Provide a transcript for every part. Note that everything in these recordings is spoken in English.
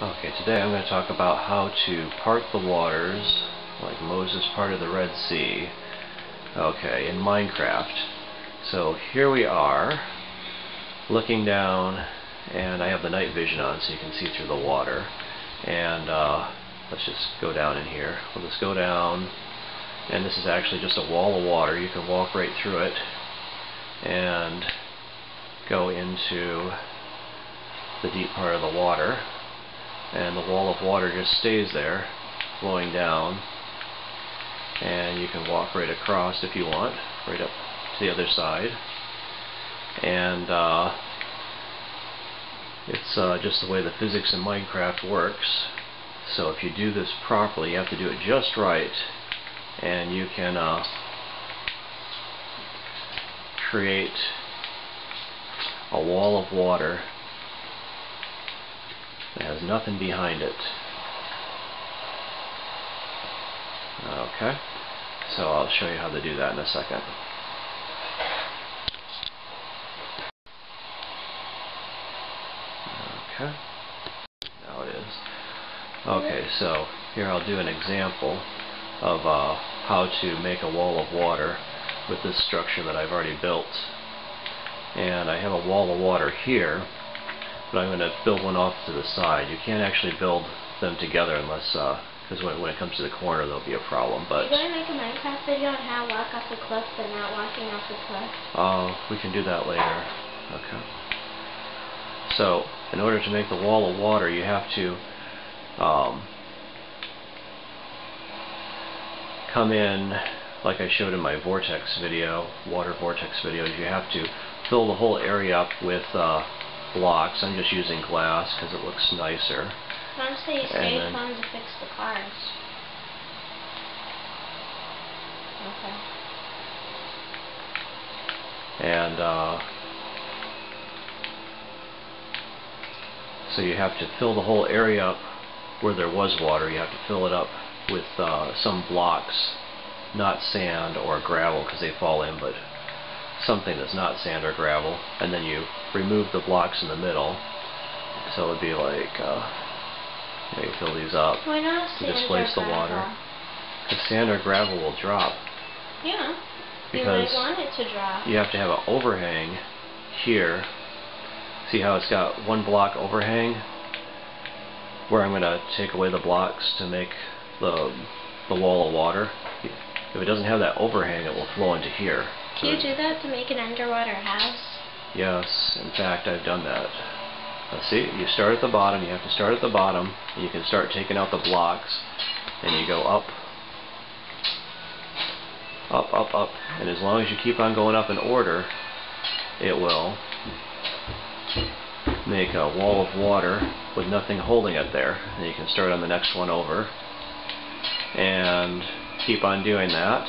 Okay, today I'm going to talk about how to part the waters, like Moses parted the Red Sea, okay, in Minecraft. So here we are, looking down, and I have the night vision on so you can see through the water. And uh, let's just go down in here. We'll just go down, and this is actually just a wall of water. You can walk right through it and go into the deep part of the water and the wall of water just stays there flowing down. And you can walk right across if you want right up to the other side. And uh, it's uh, just the way the physics in Minecraft works. So if you do this properly you have to do it just right. And you can uh, create a wall of water it has nothing behind it. Okay, so I'll show you how to do that in a second. Okay, now it is. Okay, so here I'll do an example of uh, how to make a wall of water with this structure that I've already built. And I have a wall of water here but I'm going to build one off to the side. You can't actually build them together unless, because uh, when, when it comes to the corner there'll be a problem. But you going to make a Minecraft video on how to walk off the cliff but not walking off the cliff? Uh, we can do that later. Okay. So, in order to make the wall of water, you have to um, come in, like I showed in my vortex video, water vortex videos, you have to fill the whole area up with uh, blocks. I'm just using glass because it looks nicer. Honestly, you stay home to fix the cars. Okay. And uh, so you have to fill the whole area up where there was water. You have to fill it up with uh, some blocks, not sand or gravel because they fall in, but something that's not sand or gravel, and then you remove the blocks in the middle. So it would be like, uh, you, know, you fill these up Why not to displace the water. Because sand or gravel will drop. Yeah. Because you want it to drop. You have to have an overhang here. See how it's got one block overhang? Where I'm going to take away the blocks to make the, the wall of water. If it doesn't have that overhang, it will flow into here. Do you do that to make an underwater house? Yes, in fact I've done that. Let's see, you start at the bottom, you have to start at the bottom, you can start taking out the blocks, and you go up, up, up, up, and as long as you keep on going up in order, it will make a wall of water with nothing holding it there. And you can start on the next one over, and keep on doing that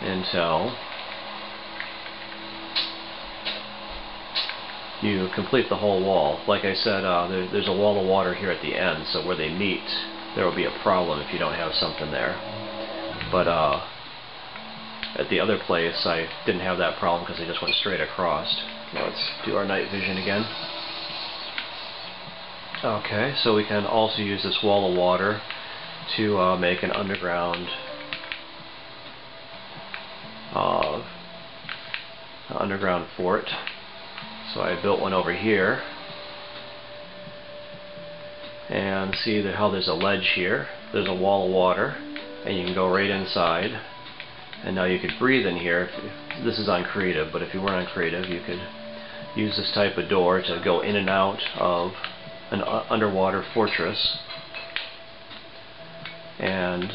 until you complete the whole wall. Like I said, uh, there, there's a wall of water here at the end, so where they meet, there will be a problem if you don't have something there. But uh, at the other place, I didn't have that problem because they just went straight across. Now let's do our night vision again. Okay, so we can also use this wall of water to uh, make an underground underground fort. So I built one over here. And see the, how there's a ledge here. There's a wall of water. And you can go right inside. And now you could breathe in here. This is on creative, but if you weren't on creative, you could use this type of door to go in and out of an uh, underwater fortress. And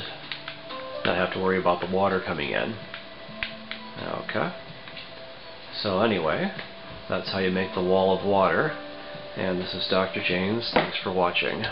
not have to worry about the water coming in. Okay. So anyway, that's how you make the wall of water. And this is Dr. Jaynes. Thanks for watching.